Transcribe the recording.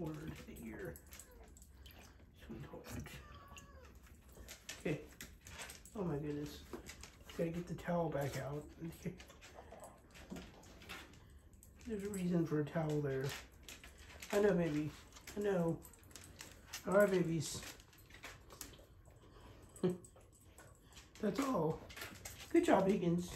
Lord, here. Okay. Oh my goodness. Gotta get the towel back out. There's a reason for a towel there. I know, baby. I know. All right, babies. That's all. Good job, Higgins.